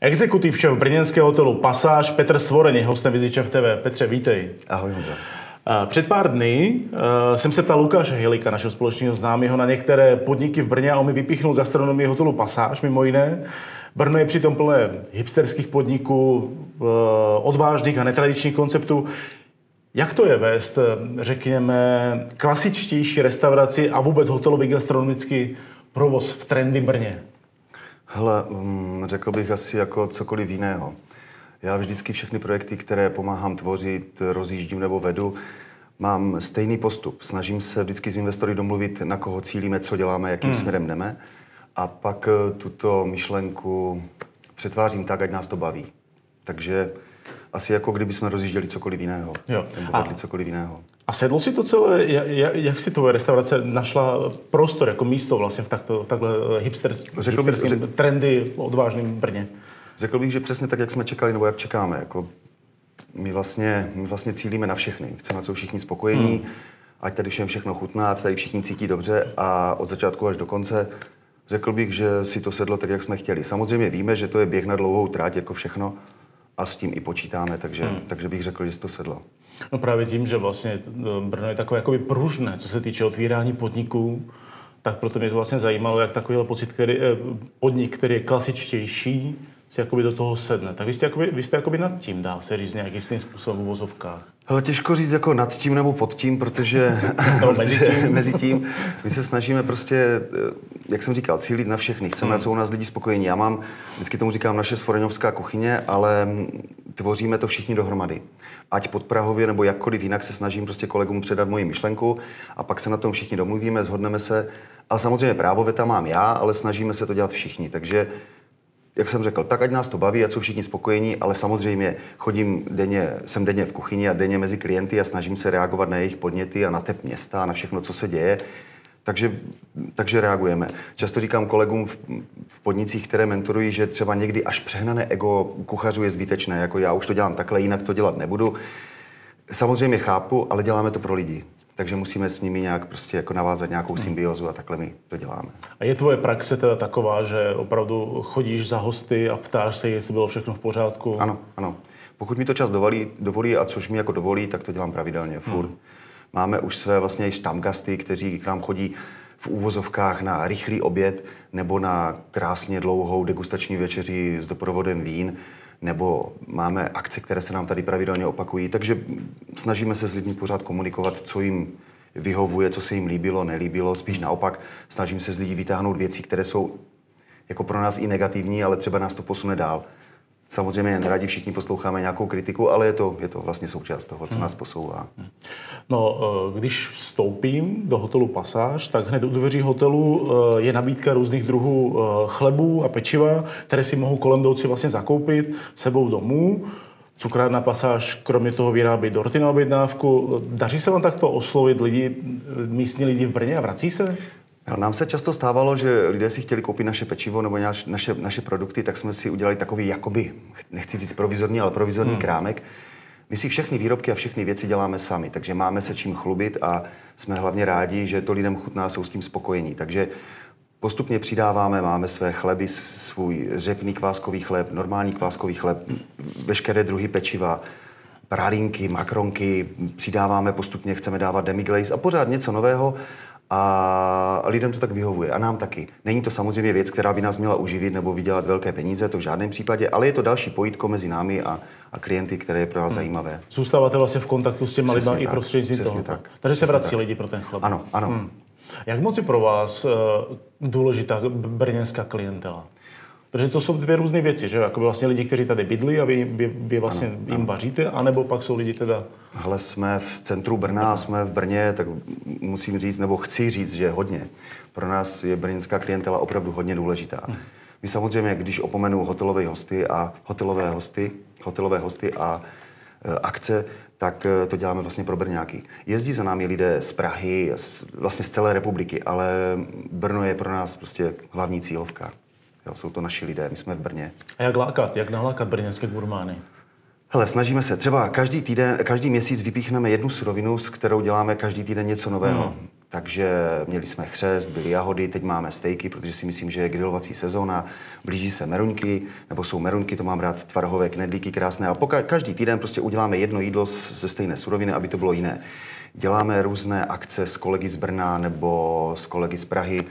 Exekutiv šéf brněnského hotelu Pasáž Petr Svoreň hostem v TV. Petře, vítej. Ahoj Honza. Před pár dny uh, jsem se ptal Lukáše Hilika, našeho společného známého, na některé podniky v Brně a on mi vypíchnul gastronomii hotelu Pasáž, mimo jiné. Brno je přitom plné hipsterských podniků, uh, odvážných a netradičních konceptů. Jak to je vést, řekněme, klasičtější restauraci a vůbec hotelový gastronomický provoz v trendy Brně? Hele, um, řekl bych asi jako cokoliv jiného. Já vždycky všechny projekty, které pomáhám tvořit, rozjíždím nebo vedu, mám stejný postup. Snažím se vždycky s investory domluvit, na koho cílíme, co děláme, jakým hmm. směrem jdeme. A pak eh, tuto myšlenku přetvářím tak, ať nás to baví. Takže asi jako kdyby jsme rozjížděli cokoliv jiného. Jo. Nebo a, cokoliv jiného. A sedlo si to celé, jak, jak si tvoje restaurace našla prostor jako místo vlastně v takto, takhle hipster, řekl hipsterském bych, trendy odvážným Brně? Řekl bych, že přesně tak, jak jsme čekali, nebo jak čekáme. Jako my, vlastně, my vlastně cílíme na všechny. Chceme, co všichni spokojení, hmm. ať tady všem všechno chutná, ať tady všichni cítí dobře a od začátku až do konce řekl bych, že si to sedlo tak, jak jsme chtěli. Samozřejmě víme, že to je běh na dlouhou tráť, jako všechno, a s tím i počítáme, takže, hmm. takže bych řekl, že to sedlo. No právě tím, že vlastně no, Brno je takové jakoby pružné, co se týče otvírání podniků, tak proto mě to vlastně zajímalo, jak takový pocit, který, eh, podnik, který je klasičtější, si jakoby do toho sedne. Tak vy jste, jakoby, vy jste jakoby nad tím, dá se říct, nějakým stejným způsobem v uvozovkách. Ale těžko říct jako nad tím nebo pod tím, protože, no, mezi, tím. mezi tím my se snažíme prostě, eh, jak jsem říkal, cílit na všechny. Chceme, hmm. co u nás lidi spokojení. Já mám, vždycky tomu říkám, naše svoreňovská kuchyně, ale tvoříme to všichni dohromady. Ať pod Prahově nebo jakkoliv jinak se snažím prostě kolegům předat moji myšlenku a pak se na tom všichni domluvíme, zhodneme se. A samozřejmě právo veta mám já, ale snažíme se to dělat všichni. Takže jak jsem řekl, tak ať nás to baví, ať jsou všichni spokojení, ale samozřejmě chodím denně, jsem denně v kuchyni a denně mezi klienty a snažím se reagovat na jejich podněty a na tep města a na všechno, co se děje. Takže, takže reagujeme. Často říkám kolegům v, v podnicích, které mentorují, že třeba někdy až přehnané ego kuchařů je zbytečné. Jako já už to dělám takhle, jinak to dělat nebudu. Samozřejmě chápu, ale děláme to pro lidi takže musíme s nimi nějak prostě jako navázat nějakou hmm. symbiozu a takhle my to děláme. A je tvoje praxe teda taková, že opravdu chodíš za hosty a ptáš se, jestli bylo všechno v pořádku? Ano, ano. Pokud mi to čas dovolí, dovolí a což mi jako dovolí, tak to dělám pravidelně, furt. Hmm. Máme už své vlastně i štamgasty, kteří k nám chodí v úvozovkách na rychlý oběd nebo na krásně dlouhou degustační večeři s doprovodem vín nebo máme akce, které se nám tady pravidelně opakují. Takže snažíme se s lidmi pořád komunikovat, co jim vyhovuje, co se jim líbilo, nelíbilo. Spíš naopak snažím se z lidí vytáhnout věci, které jsou jako pro nás i negativní, ale třeba nás to posune dál. Samozřejmě neradi všichni posloucháme nějakou kritiku, ale je to, je to vlastně součást toho, co hmm. nás posouvá. Hmm. No, eh, když vstoupím do hotelu Pasáž, tak hned u dveří hotelu eh, je nabídka různých druhů eh, chlebů a pečiva, které si mohou kolem jdoucí vlastně zakoupit sebou domů. Cukrárna Pasáž kromě toho vyrábí dorty na objednávku. Daří se vám takto oslovit lidi, místní lidi v Brně a vrací se? Nám se často stávalo, že lidé si chtěli koupit naše pečivo nebo naše, naše produkty, tak jsme si udělali takový jakoby, nechci říct provizorní, ale provizorní hmm. krámek. My si všechny výrobky a všechny věci děláme sami, takže máme se čím chlubit a jsme hlavně rádi, že to lidem chutná, jsou s tím spokojení. Takže postupně přidáváme, máme své chleby, svůj řepný kváskový chléb, normální kváskový chléb, veškeré druhy pečiva, pralinky, makronky, přidáváme postupně, chceme dávat demiglaze a pořád něco nového a lidem to tak vyhovuje a nám taky. Není to samozřejmě věc, která by nás měla uživit nebo vydělat velké peníze, to v žádném případě, ale je to další pojítko mezi námi a, a klienty, které je pro nás hmm. zajímavé. Zůstáváte vlastně v kontaktu s těmi lidmi i prostřednictvím toho. Tak. Takže se vrací tak. lidi pro ten chleb. Ano, ano. Hmm. Jak moc je pro vás uh, důležitá brněnská klientela? Protože to jsou dvě různé věci, že? Jako vlastně lidi, kteří tady bydlí a vy, vy, vy vlastně ano, jim ano. vaříte, anebo pak jsou lidi teda... Hele, jsme v centru Brna, jsme v Brně, tak musím říct, nebo chci říct, že hodně. Pro nás je brněnská klientela opravdu hodně důležitá. Hmm. My samozřejmě, když opomenu hotelové hosty a hotelové hosty, hotelové hosty a e, akce, tak e, to děláme vlastně pro Brňáky. Jezdí za námi lidé z Prahy, z, vlastně z celé republiky, ale Brno je pro nás prostě hlavní cílovka. Jo, jsou to naši lidé, my jsme v Brně. A jak lákat, jak nalákat brněnské gurmány? Hele, snažíme se. Třeba každý týden, každý měsíc vypíchneme jednu surovinu, s kterou děláme každý týden něco nového. Hmm. takže měli jsme chřest, byly jahody, teď máme stejky, protože si myslím, že je grilovací sezóna, blíží se meruňky, nebo jsou meruňky, to mám rád, tvarhové knedlíky krásné. A po každý týden prostě uděláme jedno jídlo ze stejné suroviny, aby to bylo jiné. Děláme různé akce s kolegy z Brna nebo s kolegy z Prahy.